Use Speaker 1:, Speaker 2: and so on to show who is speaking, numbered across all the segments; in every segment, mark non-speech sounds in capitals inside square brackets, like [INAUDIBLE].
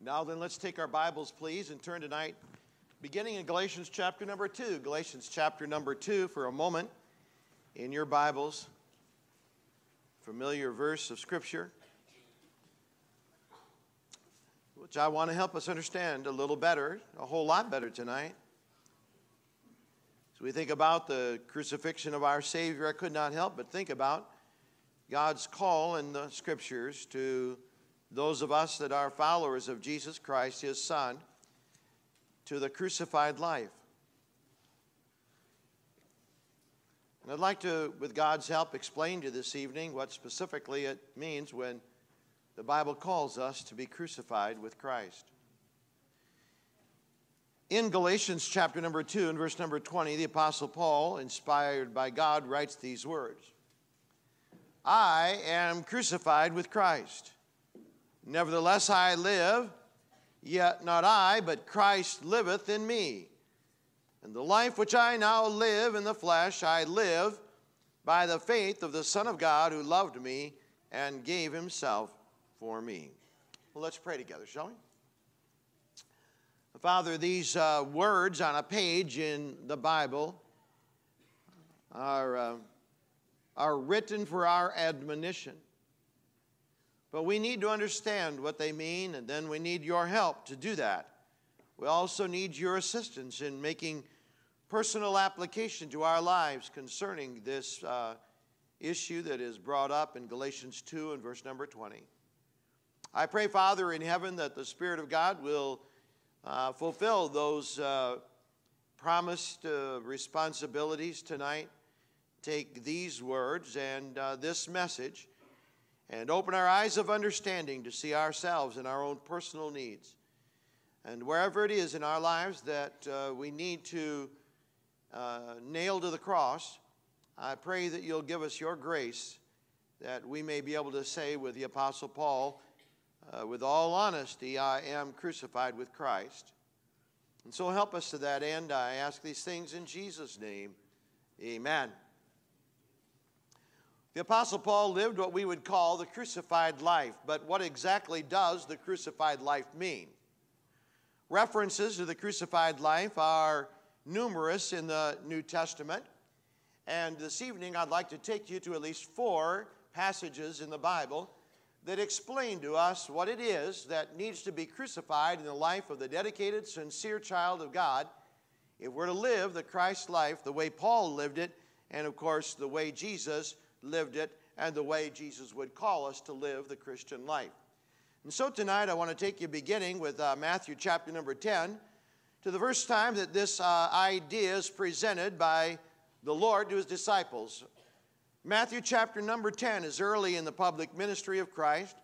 Speaker 1: Now then, let's take our Bibles, please, and turn tonight, beginning in Galatians chapter number 2. Galatians chapter number 2 for a moment in your Bibles. Familiar verse of Scripture, which I want to help us understand a little better, a whole lot better tonight. As we think about the crucifixion of our Savior, I could not help but think about God's call in the Scriptures to those of us that are followers of Jesus Christ, his Son, to the crucified life. And I'd like to, with God's help, explain to you this evening what specifically it means when the Bible calls us to be crucified with Christ. In Galatians chapter number 2 and verse number 20, the Apostle Paul, inspired by God, writes these words I am crucified with Christ. Nevertheless, I live, yet not I, but Christ liveth in me. And the life which I now live in the flesh, I live by the faith of the Son of God who loved me and gave himself for me. Well, let's pray together, shall we? Father, these uh, words on a page in the Bible are, uh, are written for our admonition. But we need to understand what they mean, and then we need your help to do that. We also need your assistance in making personal application to our lives concerning this uh, issue that is brought up in Galatians 2 and verse number 20. I pray, Father in heaven, that the Spirit of God will uh, fulfill those uh, promised uh, responsibilities tonight. Take these words and uh, this message and open our eyes of understanding to see ourselves and our own personal needs. And wherever it is in our lives that uh, we need to uh, nail to the cross, I pray that you'll give us your grace that we may be able to say with the Apostle Paul, uh, with all honesty, I am crucified with Christ. And so help us to that end. I ask these things in Jesus' name. Amen. The Apostle Paul lived what we would call the crucified life, but what exactly does the crucified life mean? References to the crucified life are numerous in the New Testament, and this evening I'd like to take you to at least four passages in the Bible that explain to us what it is that needs to be crucified in the life of the dedicated, sincere child of God if we're to live the Christ life the way Paul lived it, and of course the way Jesus lived it, and the way Jesus would call us to live the Christian life. And so tonight I want to take you beginning with uh, Matthew chapter number 10 to the first time that this uh, idea is presented by the Lord to his disciples. Matthew chapter number 10 is early in the public ministry of Christ.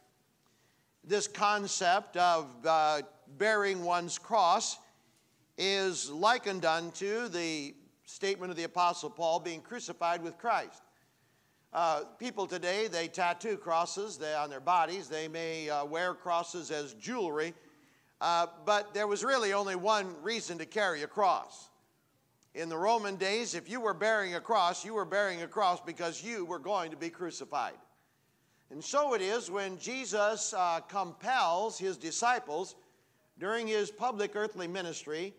Speaker 1: This concept of uh, bearing one's cross is likened unto the statement of the Apostle Paul being crucified with Christ. Uh, people today, they tattoo crosses they, on their bodies. They may uh, wear crosses as jewelry. Uh, but there was really only one reason to carry a cross. In the Roman days, if you were bearing a cross, you were bearing a cross because you were going to be crucified. And so it is when Jesus uh, compels his disciples during his public earthly ministry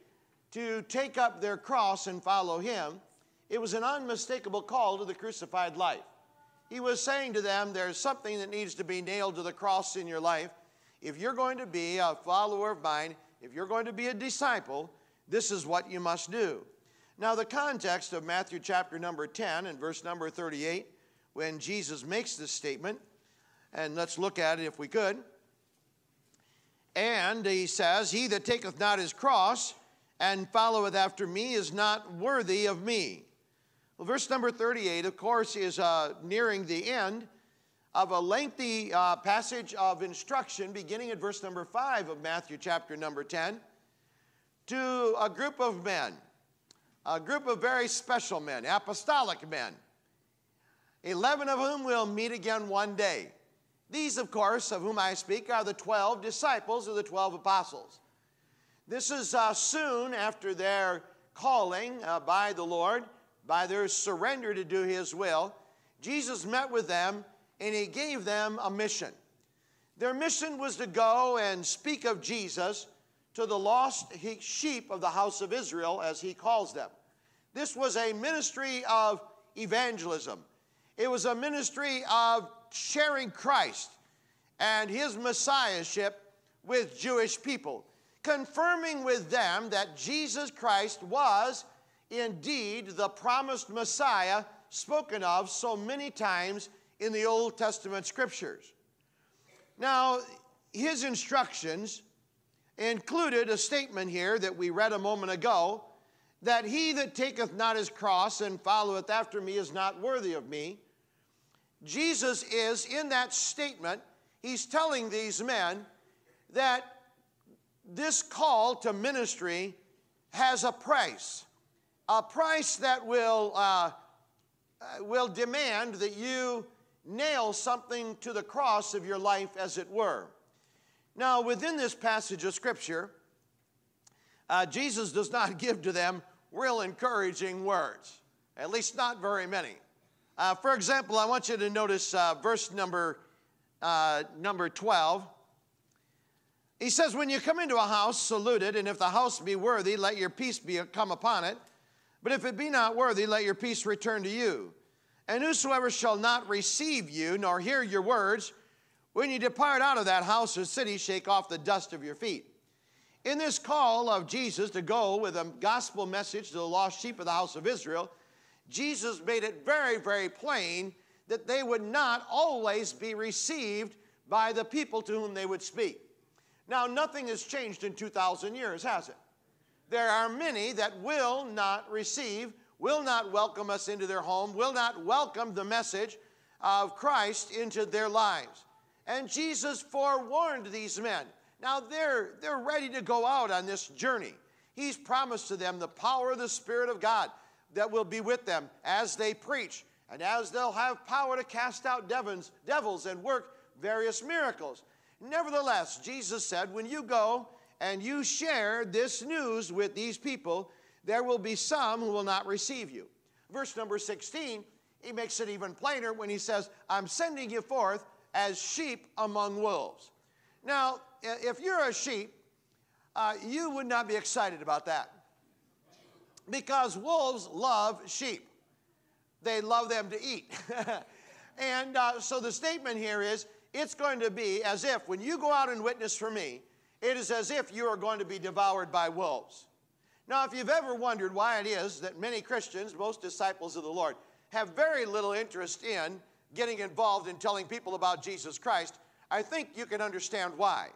Speaker 1: to take up their cross and follow him. It was an unmistakable call to the crucified life. He was saying to them, There's something that needs to be nailed to the cross in your life. If you're going to be a follower of mine, if you're going to be a disciple, this is what you must do. Now, the context of Matthew chapter number 10 and verse number 38, when Jesus makes this statement, and let's look at it if we could. And he says, He that taketh not his cross and followeth after me is not worthy of me. Well, verse number 38, of course, is uh, nearing the end of a lengthy uh, passage of instruction beginning at verse number 5 of Matthew chapter number 10 to a group of men, a group of very special men, apostolic men, 11 of whom will meet again one day. These, of course, of whom I speak, are the 12 disciples of the 12 apostles. This is uh, soon after their calling uh, by the Lord by their surrender to do His will, Jesus met with them and He gave them a mission. Their mission was to go and speak of Jesus to the lost sheep of the house of Israel, as he calls them. This was a ministry of evangelism, it was a ministry of sharing Christ and his messiahship with Jewish people, confirming with them that Jesus Christ was indeed the promised Messiah spoken of so many times in the Old Testament scriptures. Now, his instructions included a statement here that we read a moment ago that he that taketh not his cross and followeth after me is not worthy of me. Jesus is in that statement, he's telling these men that this call to ministry has a price, a price that will, uh, uh will demand that you nail something to the cross of your life, as it were. Now, within this passage of Scripture, uh, Jesus does not [LAUGHS] give to them real encouraging words, at least not very many. Uh, for example, I want you to notice uh, verse number, uh, number 12. He says, When you come into a house, salute it, and if the house be worthy, let your peace be come upon it. But if it be not worthy, let your peace return to you. And whosoever shall not receive you, nor hear your words, when you depart out of that house or city, shake off the dust of your feet. In this call of Jesus to go with a gospel message to the lost sheep of the house of Israel, Jesus made it very, very plain that they would not always be received by the people to whom they would speak. Now, nothing has changed in 2,000 years, has it? There are many that will not receive will not welcome us into their home, will not welcome the message of Christ into their lives. And Jesus forewarned these men. Now they're, they're ready to go out on this journey. He's promised to them the power of the Spirit of God that will be with them as they preach and as they'll have power to cast out devils, devils and work various miracles. Nevertheless, Jesus said, when you go and you share this news with these people, there will be some who will not receive you. Verse number 16, he makes it even plainer when he says, I'm sending you forth as sheep among wolves. Now, if you're a sheep, uh, you would not be excited about that because wolves love sheep. They love them to eat. [LAUGHS] and uh, so the statement here is it's going to be as if when you go out and witness for me, it is as if you are going to be devoured by wolves. Now, if you've ever wondered why it is that many Christians, most disciples of the Lord, have very little interest in getting involved in telling people about Jesus Christ, I think you can understand why.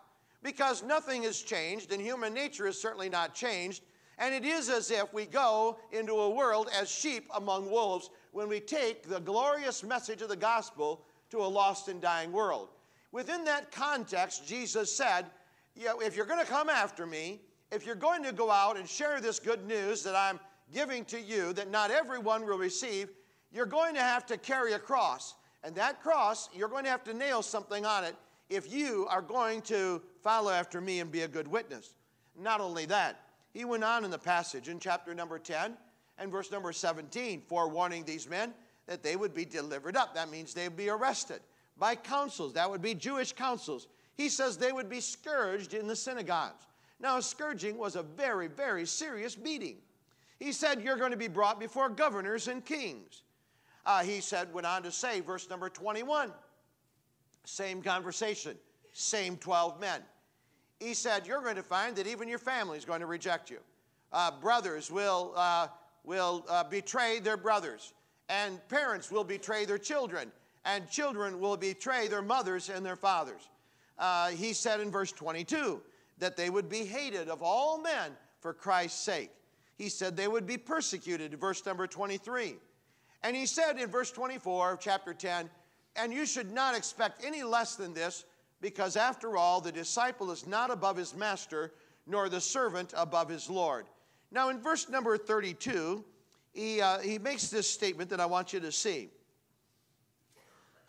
Speaker 1: Because nothing has changed, and human nature has certainly not changed, and it is as if we go into a world as sheep among wolves when we take the glorious message of the gospel to a lost and dying world. Within that context, Jesus said, yeah, if you're going to come after me, if you're going to go out and share this good news that I'm giving to you, that not everyone will receive, you're going to have to carry a cross. And that cross, you're going to have to nail something on it if you are going to follow after me and be a good witness. Not only that, he went on in the passage in chapter number 10 and verse number 17, forewarning these men that they would be delivered up. That means they would be arrested by councils. That would be Jewish councils. He says they would be scourged in the synagogues. Now, scourging was a very, very serious beating. He said, You're going to be brought before governors and kings. Uh, he said, went on to say, verse number 21, same conversation, same 12 men. He said, You're going to find that even your family is going to reject you. Uh, brothers will, uh, will uh, betray their brothers, and parents will betray their children, and children will betray their mothers and their fathers. Uh, he said in verse 22, that they would be hated of all men for Christ's sake. He said they would be persecuted, verse number 23. And he said in verse 24 of chapter 10, and you should not expect any less than this, because after all, the disciple is not above his master, nor the servant above his Lord. Now, in verse number 32, he, uh, he makes this statement that I want you to see.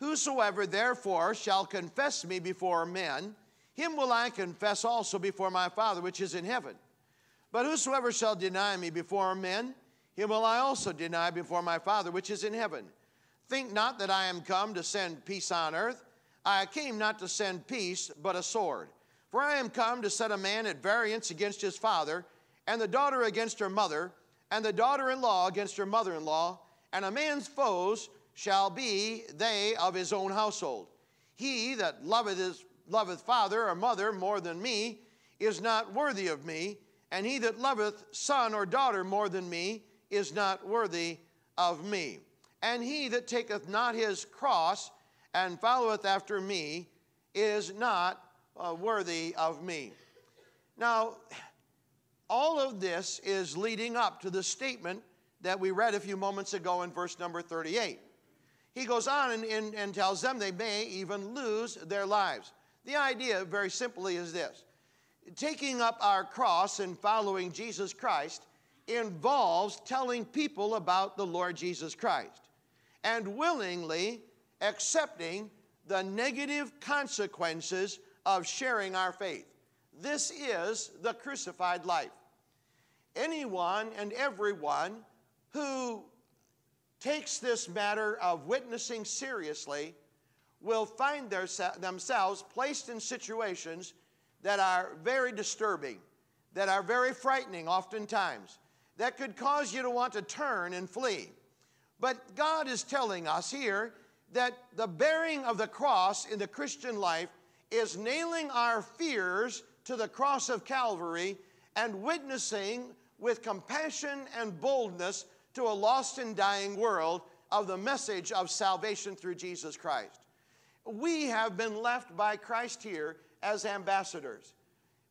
Speaker 1: Whosoever therefore shall confess me before men, him will I confess also before my Father which is in heaven. But whosoever shall deny me before men, him will I also deny before my Father which is in heaven. Think not that I am come to send peace on earth. I came not to send peace, but a sword. For I am come to set a man at variance against his father, and the daughter against her mother, and the daughter in law against her mother in law, and a man's foes shall be they of his own household. He that loveth his loveth father or mother more than me is not worthy of me, and he that loveth son or daughter more than me is not worthy of me. And he that taketh not his cross and followeth after me is not uh, worthy of me. Now, all of this is leading up to the statement that we read a few moments ago in verse number 38. He goes on and, and, and tells them they may even lose their lives. The idea, very simply, is this taking up our cross and following Jesus Christ involves telling people about the Lord Jesus Christ and willingly accepting the negative consequences of sharing our faith. This is the crucified life. Anyone and everyone who takes this matter of witnessing seriously will find their, themselves placed in situations that are very disturbing, that are very frightening oftentimes, that could cause you to want to turn and flee. But God is telling us here that the bearing of the cross in the Christian life is nailing our fears to the cross of Calvary and witnessing with compassion and boldness to a lost and dying world of the message of salvation through Jesus Christ. We have been left by Christ here as ambassadors.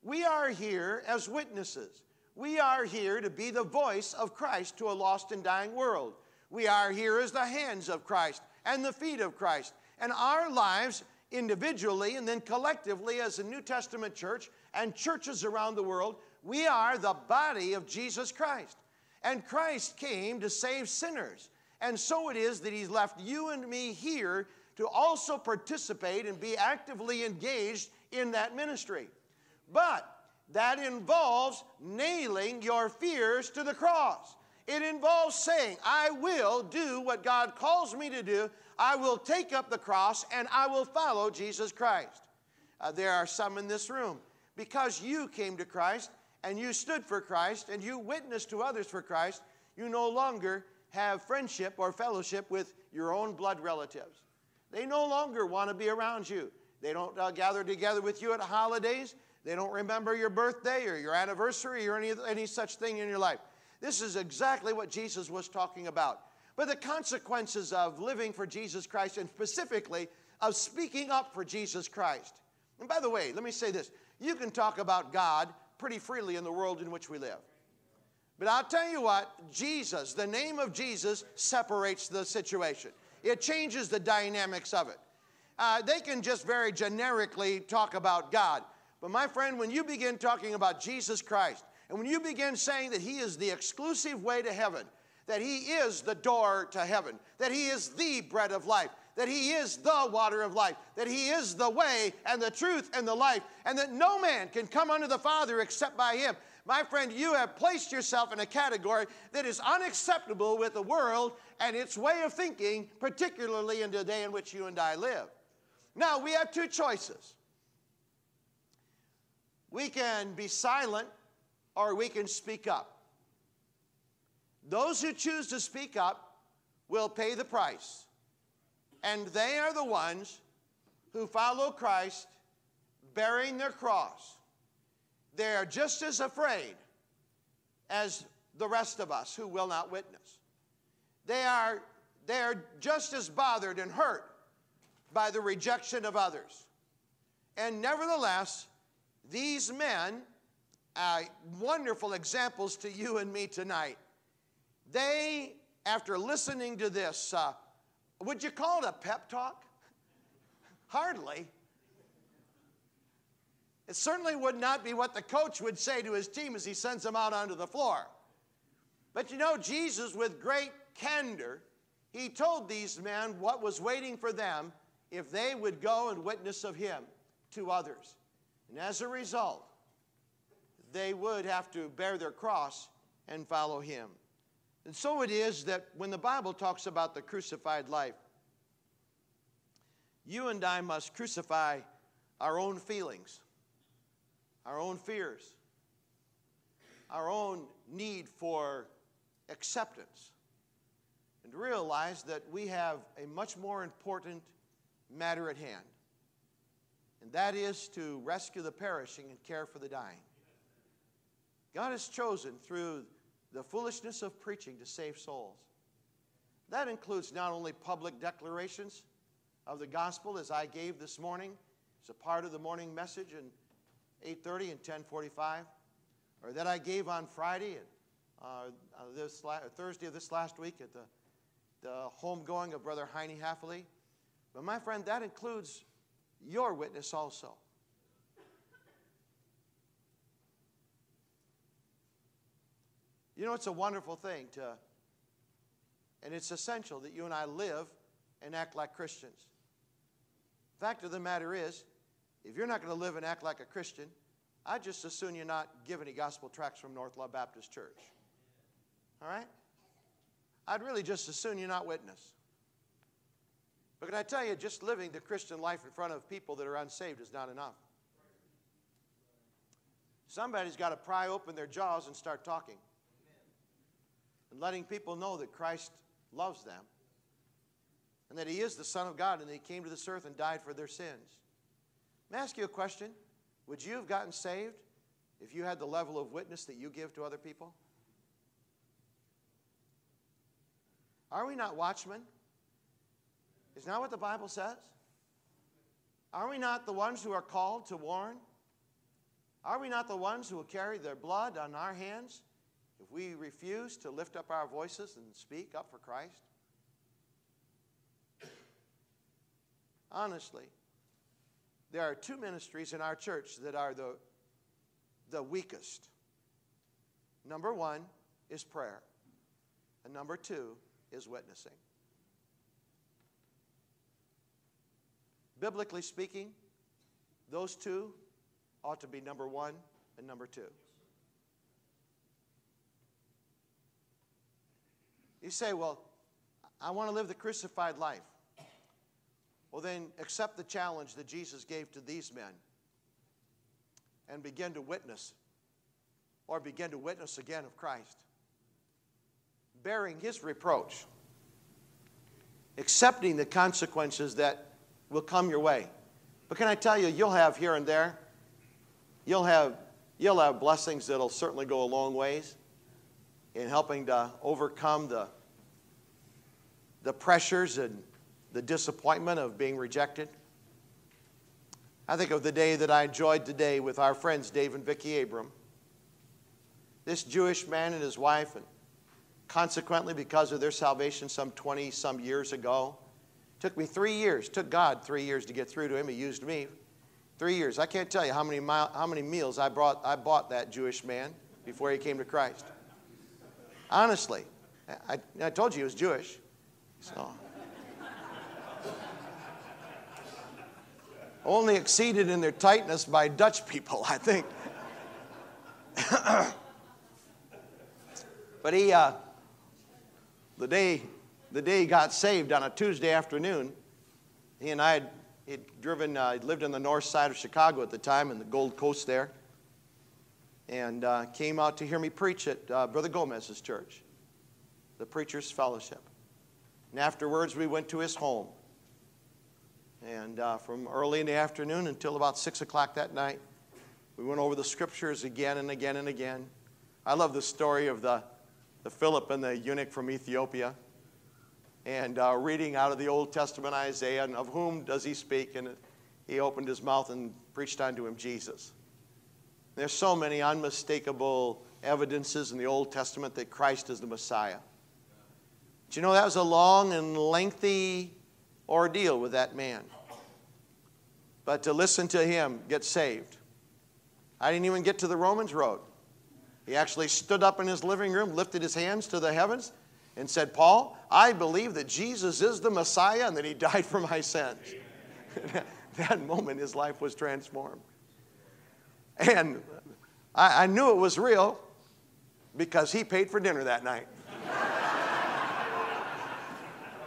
Speaker 1: We are here as witnesses. We are here to be the voice of Christ to a lost and dying world. We are here as the hands of Christ and the feet of Christ. And our lives individually and then collectively as a New Testament church and churches around the world, we are the body of Jesus Christ. And Christ came to save sinners. And so it is that He's left you and me here to also participate and be actively engaged in that ministry. But that involves nailing your fears to the cross. It involves saying, I will do what God calls me to do. I will take up the cross and I will follow Jesus Christ. Uh, there are some in this room. Because you came to Christ and you stood for Christ and you witnessed to others for Christ, you no longer have friendship or fellowship with your own blood relatives. They no longer want to be around you. They don't uh, gather together with you at holidays. They don't remember your birthday or your anniversary or any, any such thing in your life. This is exactly what Jesus was talking about. But the consequences of living for Jesus Christ and specifically of speaking up for Jesus Christ. And by the way, let me say this you can talk about God pretty freely in the world in which we live. But I'll tell you what, Jesus, the name of Jesus, separates the situation. It changes the dynamics of it. Uh, they can just very generically talk about God. But my friend, when you begin talking about Jesus Christ, and when you begin saying that He is the exclusive way to heaven, that He is the door to heaven, that He is the bread of life, that He is the water of life, that He is the way and the truth and the life, and that no man can come unto the Father except by Him. My friend, you have placed yourself in a category that is unacceptable with the world and its way of thinking, particularly in the day in which you and I live. Now, we have two choices. We can be silent or we can speak up. Those who choose to speak up will pay the price. And they are the ones who follow Christ bearing their cross. They are just as afraid as the rest of us who will not witness. They are, they are just as bothered and hurt by the rejection of others. And nevertheless, these men uh, wonderful examples to you and me tonight. They, after listening to this, uh, would you call it a pep talk? Hardly. It certainly would not be what the coach would say to his team as he sends them out onto the floor. But you know, Jesus, with great candor, he told these men what was waiting for them if they would go and witness of him to others. And as a result, they would have to bear their cross and follow him. And so it is that when the Bible talks about the crucified life, you and I must crucify our own feelings, our own fears, our own need for acceptance, and realize that we have a much more important matter at hand, and that is to rescue the perishing and care for the dying. God has chosen through the foolishness of preaching to save souls. That includes not only public declarations of the gospel as I gave this morning, it's a part of the morning message in 8:30 and 10:45, or that I gave on Friday and uh, this la- Thursday of this last week at the, the homegoing of Brother Heine Haffley. But my friend, that includes your witness also. You know, it's a wonderful thing to, and it's essential that you and I live and act like Christians. Fact of the matter is, if you're not going to live and act like a Christian, I'd just assume you're not give any gospel tracts from North Love Baptist Church. All right? I'd really just assume you're not witness. But can I tell you, just living the Christian life in front of people that are unsaved is not enough. Somebody's got to pry open their jaws and start talking and letting people know that Christ loves them and that He is the Son of God and that He came to this earth and died for their sins. May I ask you a question? Would you have gotten saved if you had the level of witness that you give to other people? Are we not watchmen? Is not what the Bible says? Are we not the ones who are called to warn? Are we not the ones who will carry their blood on our hands if we refuse to lift up our voices and speak up for Christ? Honestly, there are two ministries in our church that are the, the weakest. Number one is prayer, and number two is witnessing. Biblically speaking, those two ought to be number one and number two. You say, Well, I want to live the crucified life. Well, then accept the challenge that Jesus gave to these men and begin to witness, or begin to witness again of Christ, bearing his reproach, accepting the consequences that will come your way. But can I tell you, you'll have here and there, you'll have, you'll have blessings that'll certainly go a long ways in helping to overcome the, the pressures and the disappointment of being rejected. I think of the day that I enjoyed today with our friends Dave and Vicki Abram. This Jewish man and his wife, and consequently, because of their salvation some 20 some years ago, took me three years, took God three years to get through to him. He used me. Three years. I can't tell you how many, mile, how many meals I, brought, I bought that Jewish man before he came to Christ. Honestly, I, I told you he was Jewish. So. only exceeded in their tightness by Dutch people, I think. [COUGHS] but he, uh, the day, the day he got saved on a Tuesday afternoon, he and I had driven, uh, lived on the north side of Chicago at the time in the Gold Coast there, and uh, came out to hear me preach at uh, Brother Gomez's church, the Preacher's Fellowship. And afterwards, we went to his home. And uh, from early in the afternoon until about 6 o'clock that night, we went over the scriptures again and again and again. I love the story of the, the Philip and the eunuch from Ethiopia. And uh, reading out of the Old Testament Isaiah, and of whom does he speak? And he opened his mouth and preached unto him Jesus. There's so many unmistakable evidences in the Old Testament that Christ is the Messiah. Do you know, that was a long and lengthy ordeal with that man. But to listen to him get saved. I didn't even get to the Romans road. He actually stood up in his living room, lifted his hands to the heavens, and said, Paul, I believe that Jesus is the Messiah and that he died for my sins. [LAUGHS] that moment, his life was transformed. And I, I knew it was real because he paid for dinner that night.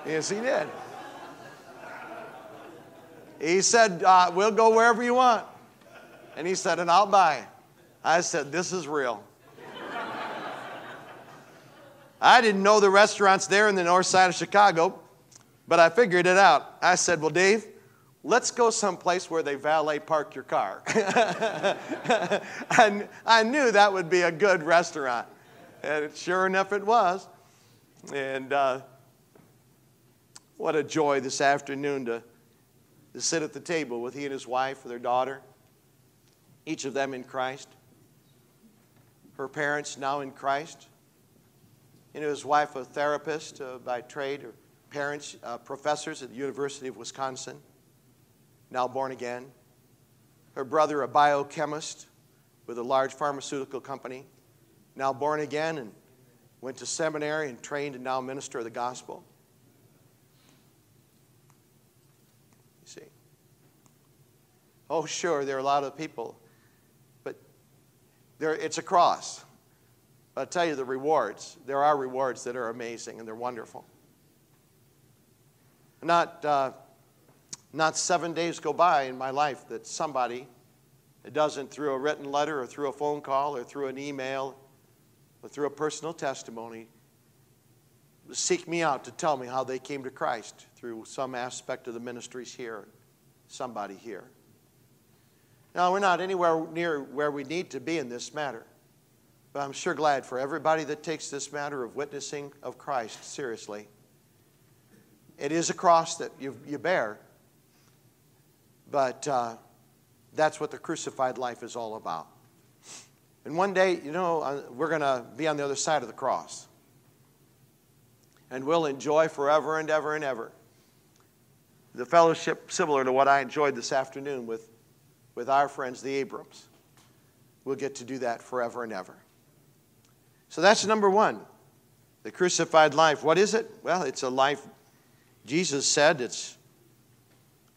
Speaker 1: yes, he did. he said, uh, We'll go wherever you want. And he said, And I'll buy. I said, This is real. I didn't know the restaurants there in the north side of Chicago, but I figured it out. I said, Well, Dave, let's go someplace where they valet park your car. [LAUGHS] and I knew that would be a good restaurant. And sure enough, it was. And uh, what a joy this afternoon to, to sit at the table with he and his wife, and their daughter, each of them in Christ. Her parents now in Christ. You know, his wife, a therapist uh, by trade, her parents, uh, professors at the University of Wisconsin, now born again. Her brother, a biochemist with a large pharmaceutical company, now born again and went to seminary and trained and now minister of the gospel. You see? Oh, sure, there are a lot of people, but there, it's a cross. I'll tell you the rewards. There are rewards that are amazing and they're wonderful. Not, uh, not seven days go by in my life that somebody, doesn't through a written letter or through a phone call or through an email or through a personal testimony, seek me out to tell me how they came to Christ through some aspect of the ministries here, somebody here. Now, we're not anywhere near where we need to be in this matter. But I'm sure glad for everybody that takes this matter of witnessing of Christ seriously. It is a cross that you, you bear, but uh, that's what the crucified life is all about. And one day, you know, uh, we're going to be on the other side of the cross. And we'll enjoy forever and ever and ever the fellowship similar to what I enjoyed this afternoon with, with our friends, the Abrams. We'll get to do that forever and ever. So that's number one the crucified life. What is it? Well, it's a life, Jesus said, it's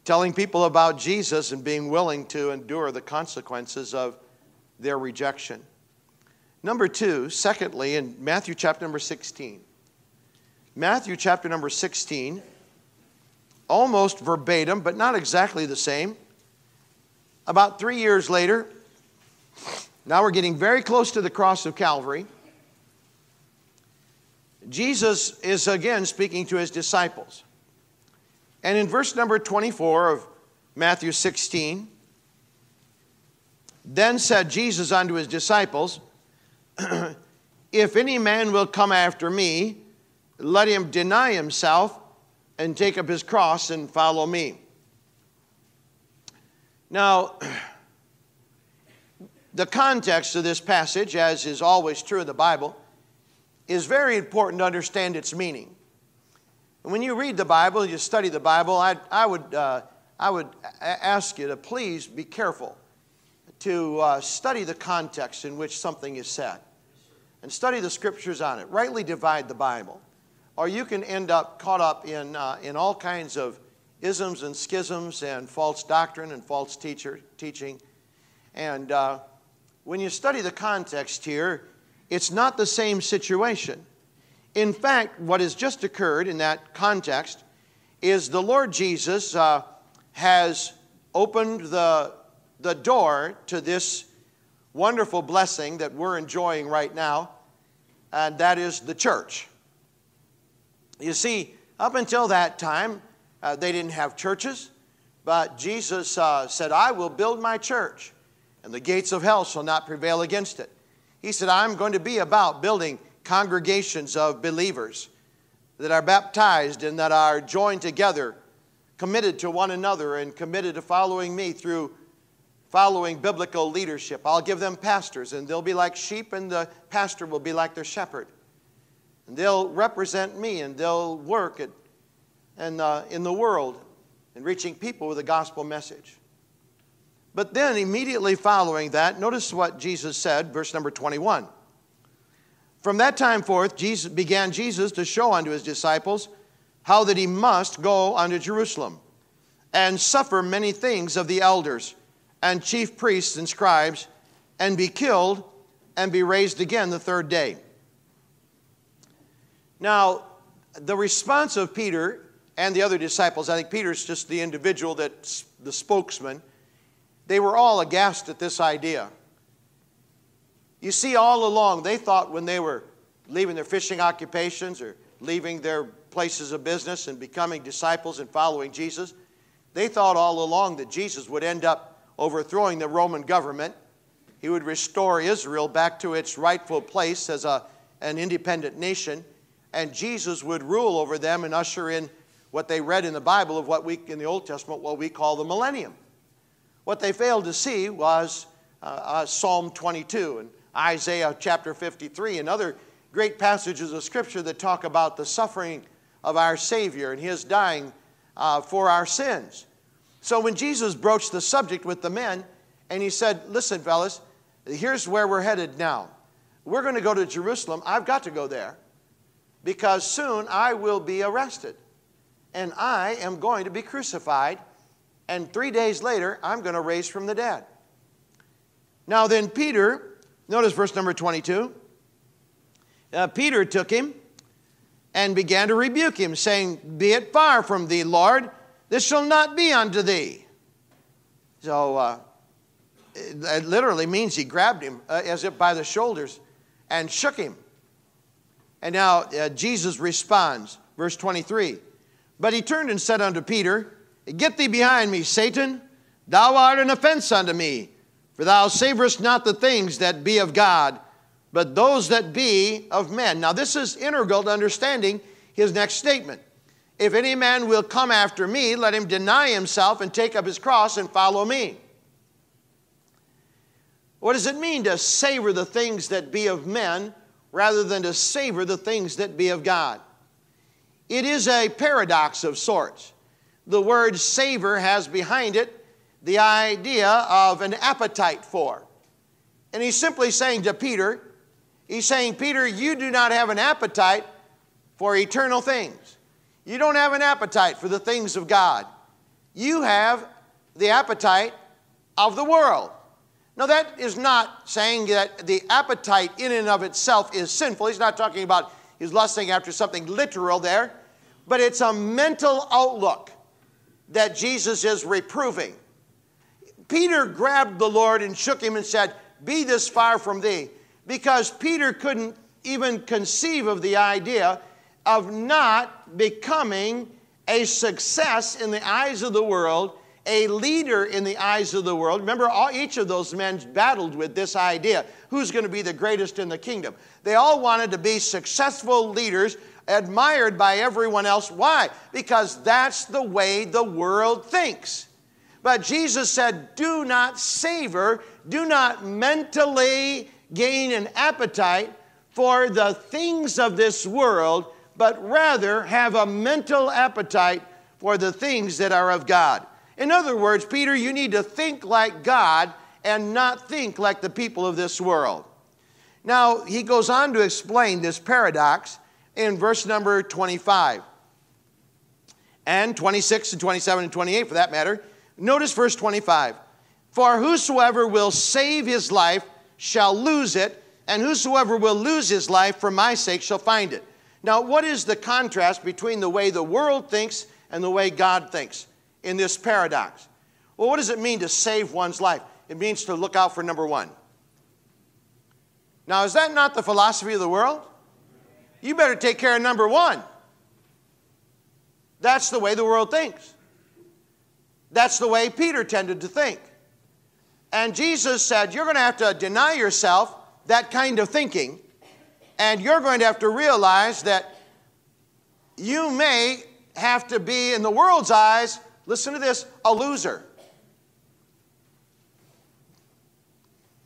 Speaker 1: telling people about Jesus and being willing to endure the consequences of their rejection. Number two, secondly, in Matthew chapter number 16. Matthew chapter number 16, almost verbatim, but not exactly the same. About three years later, now we're getting very close to the cross of Calvary. Jesus is again speaking to his disciples. And in verse number 24 of Matthew 16, then said Jesus unto his disciples, [CLEARS THROAT] If any man will come after me, let him deny himself and take up his cross and follow me. Now, [CLEARS THROAT] the context of this passage, as is always true in the Bible, is very important to understand its meaning. When you read the Bible, you study the Bible, I, I would, uh, I would ask you to please be careful to uh, study the context in which something is said and study the scriptures on it. Rightly divide the Bible. Or you can end up caught up in, uh, in all kinds of isms and schisms and false doctrine and false teacher, teaching. And uh, when you study the context here, it's not the same situation. In fact, what has just occurred in that context is the Lord Jesus uh, has opened the, the door to this wonderful blessing that we're enjoying right now, and that is the church. You see, up until that time, uh, they didn't have churches, but Jesus uh, said, I will build my church, and the gates of hell shall not prevail against it. He said, I'm going to be about building congregations of believers that are baptized and that are joined together, committed to one another, and committed to following me through following biblical leadership. I'll give them pastors, and they'll be like sheep, and the pastor will be like their shepherd. And they'll represent me, and they'll work at, and, uh, in the world and reaching people with the gospel message. But then, immediately following that, notice what Jesus said, verse number 21. From that time forth, Jesus, began Jesus to show unto his disciples how that he must go unto Jerusalem and suffer many things of the elders and chief priests and scribes and be killed and be raised again the third day. Now, the response of Peter and the other disciples, I think Peter's just the individual that's the spokesman, they were all aghast at this idea. You see, all along, they thought when they were leaving their fishing occupations or leaving their places of business and becoming disciples and following Jesus, they thought all along that Jesus would end up overthrowing the Roman government. He would restore Israel back to its rightful place as a, an independent nation, and Jesus would rule over them and usher in what they read in the Bible of what we, in the Old Testament, what we call the millennium. What they failed to see was uh, uh, Psalm 22 and Isaiah chapter 53 and other great passages of Scripture that talk about the suffering of our Savior and His dying uh, for our sins. So when Jesus broached the subject with the men, and He said, Listen, fellas, here's where we're headed now. We're going to go to Jerusalem. I've got to go there because soon I will be arrested and I am going to be crucified, and three days later, I'm going to raise from the dead. Now, then, Peter, notice verse number 22 uh, Peter took him and began to rebuke him, saying, Be it far from thee, Lord, this shall not be unto thee. So uh, it literally means he grabbed him uh, as if by the shoulders and shook him. And now uh, Jesus responds, verse 23. But he turned and said unto Peter, Get thee behind me, Satan. Thou art an offense unto me, for thou savorest not the things that be of God, but those that be of men. Now, this is integral to understanding his next statement. If any man will come after me, let him deny himself and take up his cross and follow me. What does it mean to savor the things that be of men rather than to savor the things that be of God? It is a paradox of sorts. The word savor has behind it the idea of an appetite for. And he's simply saying to Peter, He's saying, Peter, you do not have an appetite for eternal things. You don't have an appetite for the things of God. You have the appetite of the world. Now, that is not saying that the appetite in and of itself is sinful. He's not talking about he's lusting after something literal there, but it's a mental outlook that Jesus is reproving. Peter grabbed the Lord and shook him and said, Be this far from thee because Peter couldn't even conceive of the idea of not becoming a success in the eyes of the world, a leader in the eyes of the world. Remember, all, each of those men battled with this idea who's going to be the greatest in the kingdom? They all wanted to be successful leaders, admired by everyone else. Why? Because that's the way the world thinks. But Jesus said, Do not savor, do not mentally gain an appetite for the things of this world, but rather have a mental appetite for the things that are of God. In other words, Peter, you need to think like God and not think like the people of this world. Now, he goes on to explain this paradox in verse number 25 and 26 and 27 and 28 for that matter. Notice verse 25. For whosoever will save his life shall lose it, and whosoever will lose his life for my sake shall find it. Now, what is the contrast between the way the world thinks and the way God thinks in this paradox? Well, what does it mean to save one's life? It means to look out for number one. Now, is that not the philosophy of the world? You better take care of number one. That's the way the world thinks. That's the way Peter tended to think. And Jesus said, You're going to have to deny yourself that kind of thinking, and you're going to have to realize that you may have to be, in the world's eyes, listen to this, a loser.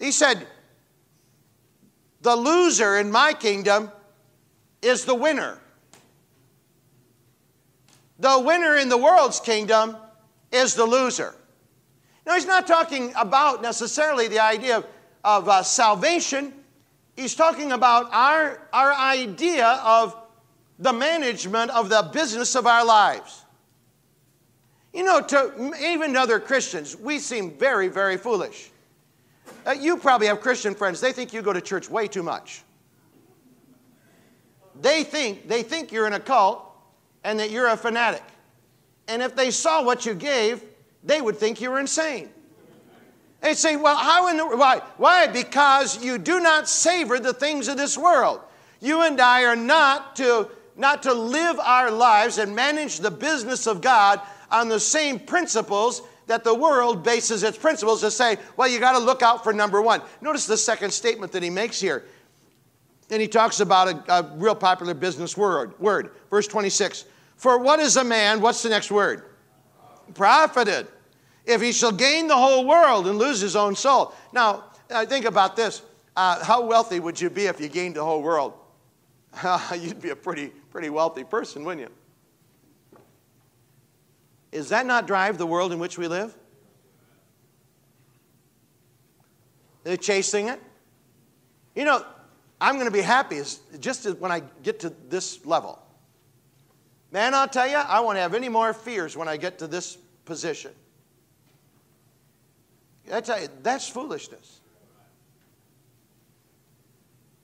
Speaker 1: He said, The loser in my kingdom is the winner. The winner in the world's kingdom is the loser. Now, he's not talking about necessarily the idea of, of uh, salvation. He's talking about our, our idea of the management of the business of our lives. You know, to even other Christians, we seem very, very foolish. Uh, you probably have Christian friends, they think you go to church way too much. They think, they think you're in a cult and that you're a fanatic. And if they saw what you gave, they would think you were insane. They'd say, Well, how in the why? Why? Because you do not savor the things of this world. You and I are not to not to live our lives and manage the business of God on the same principles that the world bases its principles to say, well, you got to look out for number one. Notice the second statement that he makes here. And he talks about a, a real popular business word, word. Verse 26. For what is a man? What's the next word? Profited. If he shall gain the whole world and lose his own soul. Now, think about this. Uh, how wealthy would you be if you gained the whole world? [LAUGHS] You'd be a pretty, pretty wealthy person, wouldn't you? Is that not drive the world in which we live? They're chasing it. You know, I'm going to be happy just when I get to this level. Man, I'll tell you, I won't have any more fears when I get to this position. I tell you, that's foolishness.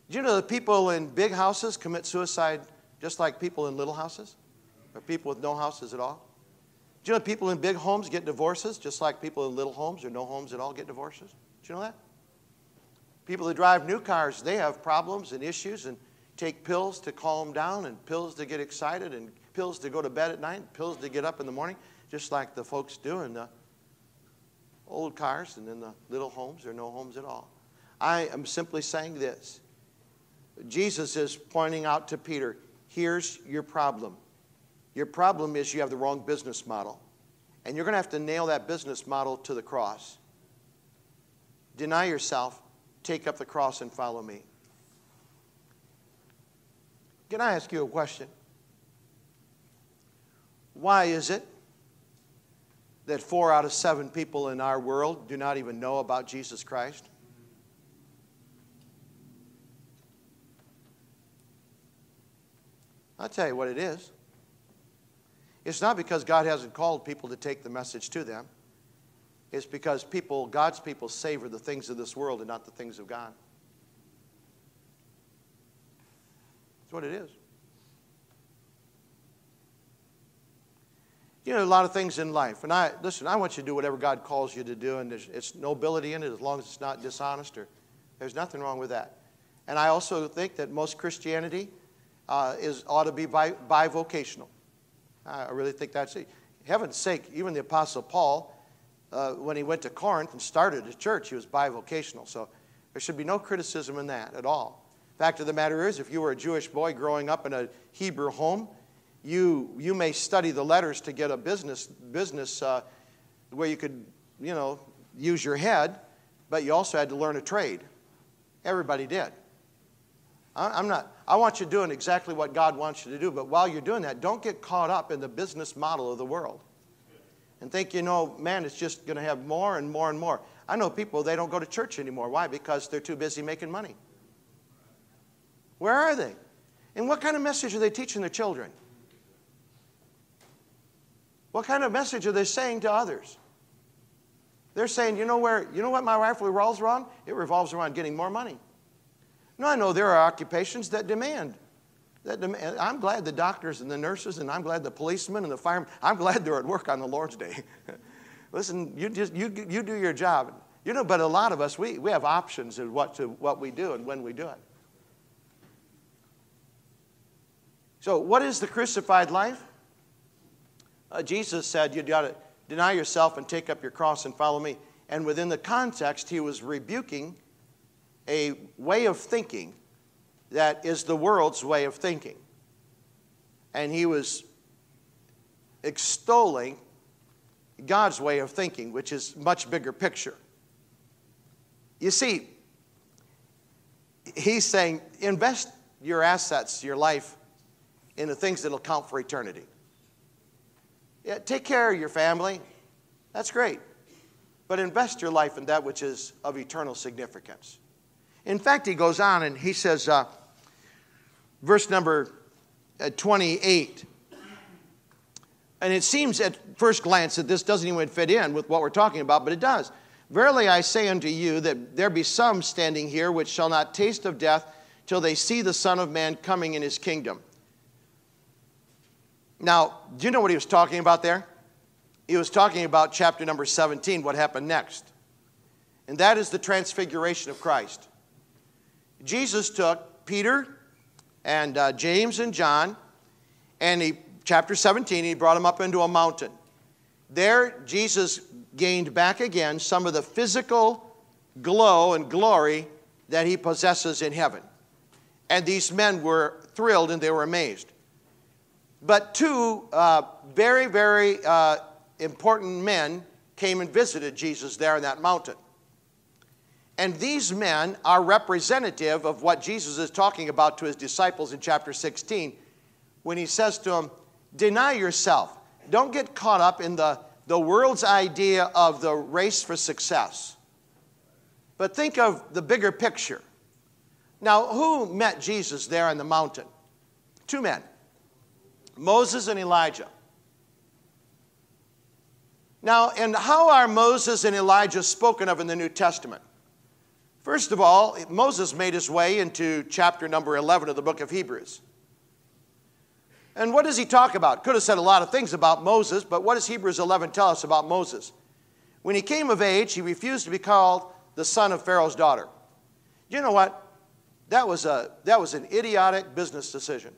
Speaker 1: Do you know that people in big houses commit suicide just like people in little houses? Or people with no houses at all? Do you know people in big homes get divorces just like people in little homes or no homes at all get divorces? Do you know that? People that drive new cars, they have problems and issues and take pills to calm down and pills to get excited and pills to go to bed at night, pills to get up in the morning, just like the folks do in the old cars and in the little homes or no homes at all. I am simply saying this. Jesus is pointing out to Peter, here's your problem. Your problem is you have the wrong business model. And you're going to have to nail that business model to the cross. Deny yourself, take up the cross, and follow me. Can I ask you a question? Why is it that four out of seven people in our world do not even know about Jesus Christ? I'll tell you what it is. It's not because God hasn't called people to take the message to them. It's because people, God's people, savor the things of this world and not the things of God. That's what it is. You know, a lot of things in life. And I, listen, I want you to do whatever God calls you to do, and there's it's nobility in it as long as it's not dishonest or there's nothing wrong with that. And I also think that most Christianity uh, is, ought to be bi- bivocational. I really think that's it. Heaven's sake, even the Apostle Paul, uh, when he went to Corinth and started a church, he was bivocational. So there should be no criticism in that at all. Fact of the matter is, if you were a Jewish boy growing up in a Hebrew home, you, you may study the letters to get a business, business uh, where you could, you know, use your head, but you also had to learn a trade. Everybody did. I'm not, I want you doing exactly what God wants you to do, but while you're doing that, don't get caught up in the business model of the world and think, you know, man, it's just going to have more and more and more. I know people, they don't go to church anymore. Why? Because they're too busy making money. Where are they? And what kind of message are they teaching their children? What kind of message are they saying to others? They're saying, you know where, you know what my life revolves around? It revolves around getting more money. No, I know there are occupations that demand. That demand. I'm glad the doctors and the nurses, and I'm glad the policemen and the firemen, I'm glad they're at work on the Lord's Day. [LAUGHS] Listen, you, just, you, you do your job. You know, but a lot of us, we, we have options in what, to, what we do and when we do it. So, what is the crucified life? Uh, Jesus said, "You've got to deny yourself and take up your cross and follow me. And within the context, he was rebuking a way of thinking that is the world's way of thinking. And he was extolling God's way of thinking, which is much bigger picture. You see, he's saying invest your assets, your life, in the things that'll count for eternity. Yeah, take care of your family. That's great. But invest your life in that which is of eternal significance. In fact, he goes on and he says, uh, verse number uh, 28. And it seems at first glance that this doesn't even fit in with what we're talking about, but it does. Verily I say unto you that there be some standing here which shall not taste of death till they see the Son of Man coming in his kingdom. Now, do you know what he was talking about there? he was talking about chapter number 17, what happened next. And that is the transfiguration of Christ. Jesus took Peter and uh, James and John, and he, chapter 17, he brought them up into a mountain. There, Jesus gained back again some of the physical glow and glory that he possesses in heaven. And these men were thrilled and they were amazed. But two uh, very, very uh, important men came and visited Jesus there on that mountain. And these men are representative of what Jesus is talking about to his disciples in chapter 16 when he says to them, Deny yourself. Don't get caught up in the, the world's idea of the race for success. But think of the bigger picture. Now, who met Jesus there on the mountain? Two men Moses and Elijah. Now, and how are Moses and Elijah spoken of in the New Testament? First of all, Moses made his way into chapter number 11 of the book of Hebrews. And what does he talk about? Could have said a lot of things about Moses, but what does Hebrews 11 tell us about Moses? When he came of age, he refused to be called the son of Pharaoh's daughter. You know what? That was, a, that was an idiotic business decision.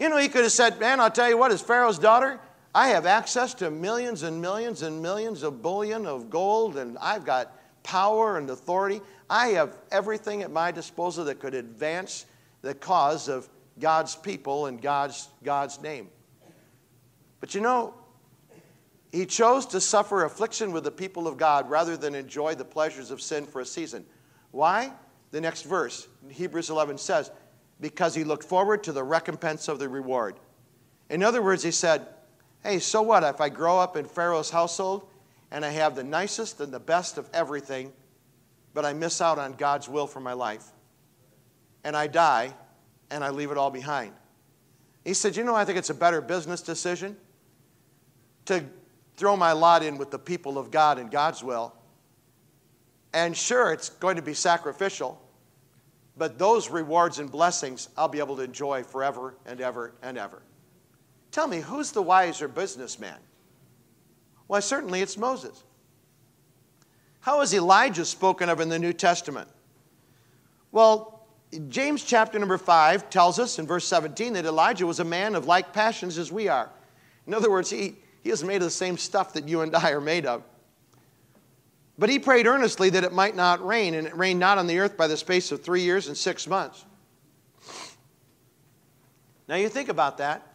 Speaker 1: You know, he could have said, Man, I'll tell you what, as Pharaoh's daughter, I have access to millions and millions and millions of bullion of gold, and I've got power and authority. I have everything at my disposal that could advance the cause of God's people and God's, God's name. But you know, he chose to suffer affliction with the people of God rather than enjoy the pleasures of sin for a season. Why? The next verse, Hebrews 11 says, because he looked forward to the recompense of the reward. In other words, he said, Hey, so what if I grow up in Pharaoh's household and I have the nicest and the best of everything, but I miss out on God's will for my life? And I die and I leave it all behind. He said, You know, I think it's a better business decision to throw my lot in with the people of God and God's will. And sure, it's going to be sacrificial, but those rewards and blessings I'll be able to enjoy forever and ever and ever. Tell me, who's the wiser businessman? Why, certainly it's Moses. How is Elijah spoken of in the New Testament? Well, James chapter number 5 tells us in verse 17 that Elijah was a man of like passions as we are. In other words, he, he is made of the same stuff that you and I are made of. But he prayed earnestly that it might not rain, and it rained not on the earth by the space of three years and six months. Now you think about that.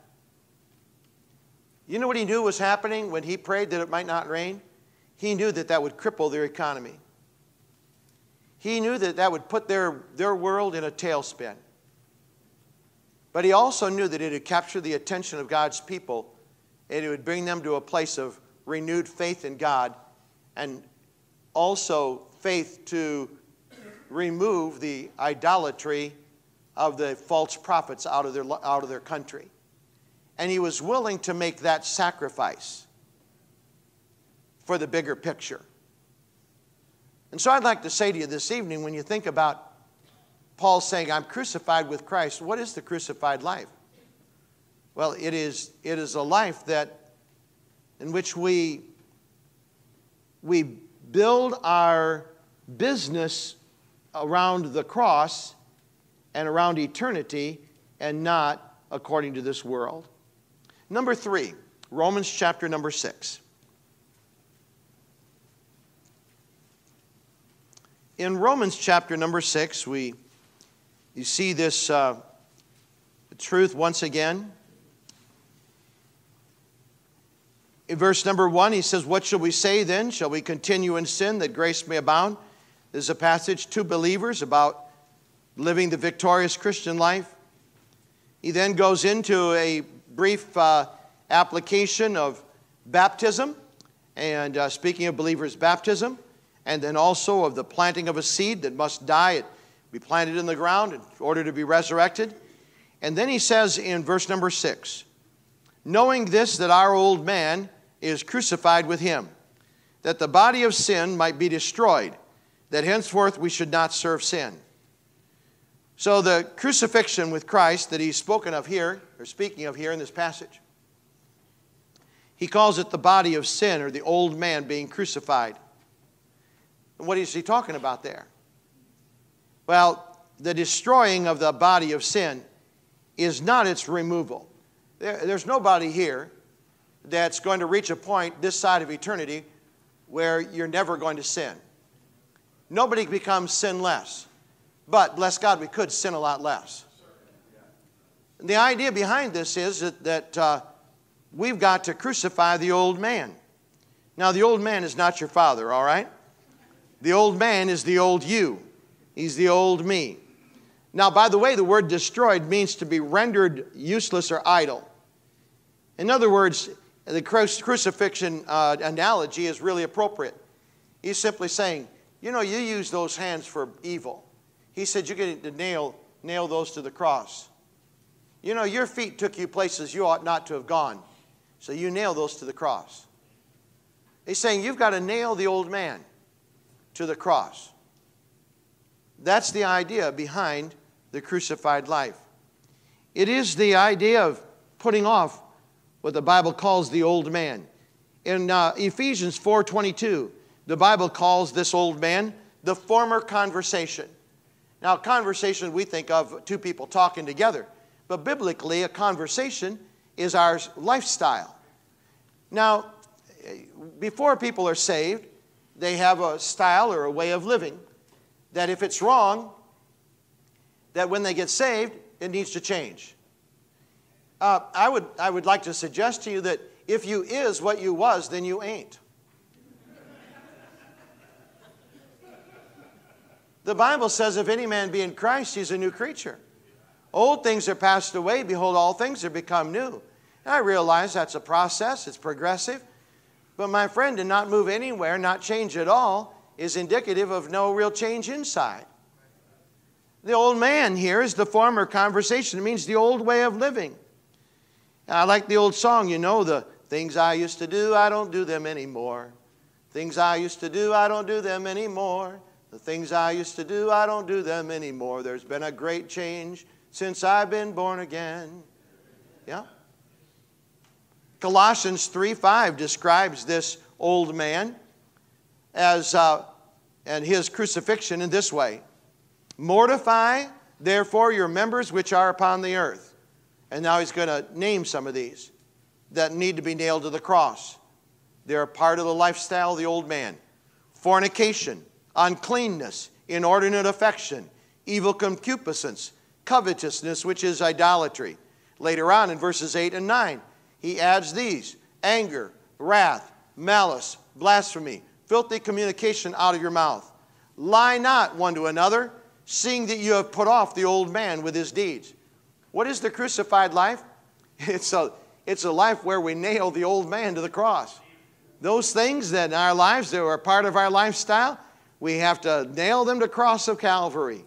Speaker 1: You know what he knew was happening when he prayed that it might not rain? He knew that that would cripple their economy. He knew that that would put their, their world in a tailspin. But he also knew that it would capture the attention of God's people and it would bring them to a place of renewed faith in God and also faith to remove the idolatry of the false prophets out of their, out of their country and he was willing to make that sacrifice for the bigger picture. And so I'd like to say to you this evening when you think about Paul saying, I'm crucified with Christ, what is the crucified life? Well, it is, it is a life that in which we, we build our business around the cross and around eternity and not according to this world. Number three, Romans chapter number six. In Romans chapter number six, we you see this uh, truth once again. In verse number one, he says, What shall we say then? Shall we continue in sin that grace may abound? There's a passage to believers about living the victorious Christian life. He then goes into a brief uh, application of baptism, and uh, speaking of believers' baptism, and then also of the planting of a seed that must die, it be planted in the ground in order to be resurrected. And then he says in verse number six, knowing this, that our old man is crucified with him, that the body of sin might be destroyed, that henceforth we should not serve sin. So, the crucifixion with Christ that he's spoken of here, or speaking of here in this passage, He calls it the body of sin or the old man being crucified. And what is he talking about there? Well, the destroying of the body of sin is not its removal. There, there's nobody here that's going to reach a point this side of eternity where you're never going to sin. Nobody becomes sinless. But, bless God, we could sin a lot less. And the idea behind this is that, that uh, we've got to crucify the old man. Now, the old man is not your father, all right? The old man is the old you, he's the old me. Now, by the way, the word destroyed means to be rendered useless or idle. In other words, the crucifixion uh, analogy is really appropriate. He's simply saying, you know, you use those hands for evil. He said, you get to nail, nail those to the cross. You know, your feet took you places you ought not to have gone. So you nail those to the cross. He's saying, you've got to nail the old man to the cross. That's the idea behind the crucified life. It is the idea of putting off what the Bible calls the old man. In uh, Ephesians 4:22, the Bible calls this old man the former conversation. Now, conversation we think of two people talking together, but biblically, a conversation is our lifestyle. Now, before people are saved, they have a style or a way of living that if it's wrong, that when they get saved, it needs to change. Uh, I, would, I would like to suggest to you that if you is what you was, then you ain't. the Bible says, if any man be in Christ, he's a new creature. Old things are passed away, behold, all things are become new. And I realize that's a process, it's progressive. But my friend, to not move anywhere, not change at all, is indicative of no real change inside. The old man here is the former conversation. It means the old way of living. I like the old song, you know, the things I used to do, I don't do them anymore. Things I used to do, I don't do them anymore. The things I used to do, I don't do them anymore. There's been a great change since I've been born again. Yeah? Colossians 3 5 describes this old man as, uh, and his crucifixion in this way Mortify, therefore, your members which are upon the earth. And now he's going to name some of these that need to be nailed to the cross. They're part of the lifestyle of the old man fornication, uncleanness, inordinate affection, evil concupiscence, covetousness, which is idolatry. Later on in verses 8 and 9, he adds these anger, wrath, malice, blasphemy, filthy communication out of your mouth. Lie not one to another, seeing that you have put off the old man with his deeds. What is the crucified life? [LAUGHS] It's a, it's a life where we nail the old man to the cross. Those things that in our lives that are part of our lifestyle, we have to nail them to the cross of Calvary.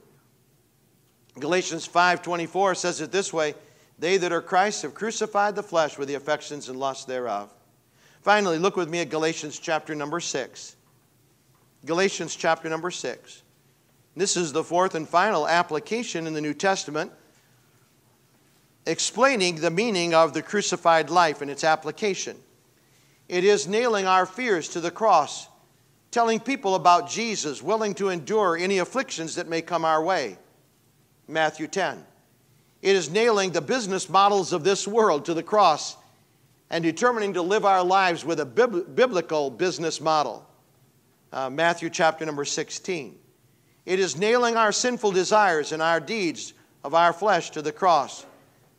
Speaker 1: Galatians 5:24 says it this way, they that are Christ have crucified the flesh with the affections and lusts thereof. Finally, look with me at Galatians chapter number 6. Galatians chapter number 6. This is the fourth and final application in the New Testament explaining the meaning of the crucified life and its application. It is nailing our fears to the cross, telling people about Jesus, willing to endure any afflictions that may come our way. Matthew 10. It is nailing the business models of this world to the cross and determining to live our lives with a bib- biblical business model. Uh, Matthew chapter number 16. It is nailing our sinful desires and our deeds of our flesh to the cross,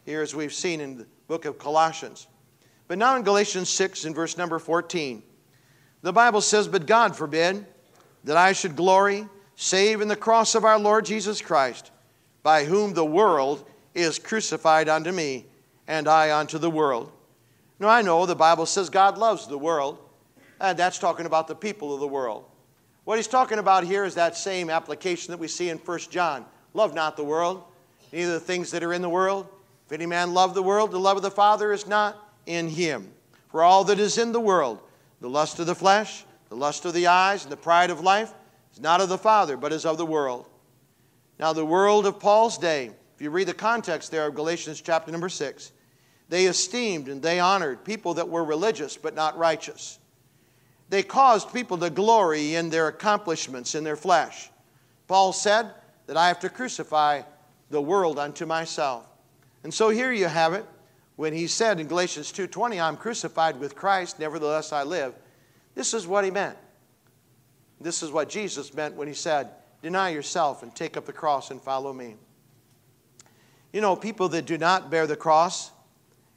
Speaker 1: here as we've seen in the book of Colossians. But now in Galatians 6 and verse number 14, the Bible says, But God forbid that I should glory save in the cross of our Lord Jesus Christ, by whom the world is crucified unto me, and I unto the world. Now, I know the Bible says God loves the world, and that's talking about the people of the world. What he's talking about here is that same application that we see in 1 John love not the world, neither the things that are in the world. If any man love the world, the love of the Father is not in him. For all that is in the world, the lust of the flesh, the lust of the eyes, and the pride of life, is not of the Father, but is of the world. Now, the world of Paul's day if you read the context there of Galatians chapter number 6, They esteemed and they honored people that were religious but not righteous. They caused people to glory in their accomplishments in their flesh. Paul said that I have to crucify the world unto myself. And so here you have it when he said in Galatians 2:20 I'm crucified with Christ nevertheless I live. This is what he meant. This is what Jesus meant when he said deny yourself and take up the cross and follow me. You know, people that do not bear the cross,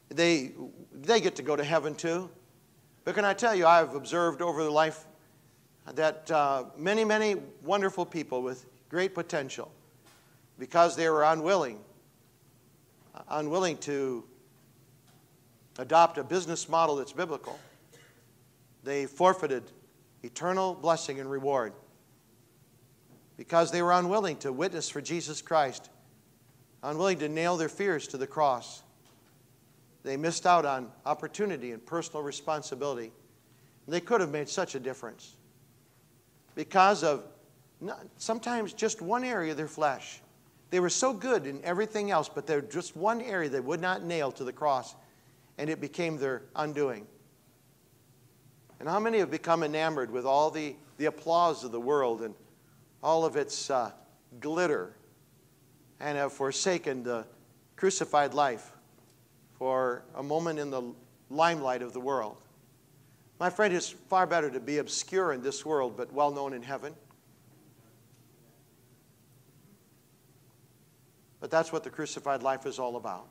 Speaker 1: they, they get to go to heaven too. But can I tell you, I've observed over the life that uh, many, many wonderful people with great potential, because they were unwilling, unwilling to adopt a business model that's biblical, they forfeited eternal blessing and reward because they were unwilling to witness for Jesus Christ, unwilling to nail their fears to the cross. They missed out on opportunity and personal responsibility. They could have made such a difference because of not, sometimes just one area of their flesh. They were so good in everything else, but there's just one area they would not nail to the cross, and it became their undoing. And how many have become enamored with all the, the applause of the world and all of its uh, glitter and have forsaken the crucified life for a moment in the limelight of the world. My friend, it's far better to be obscure in this world but well known in heaven. But that's what the crucified life is all about.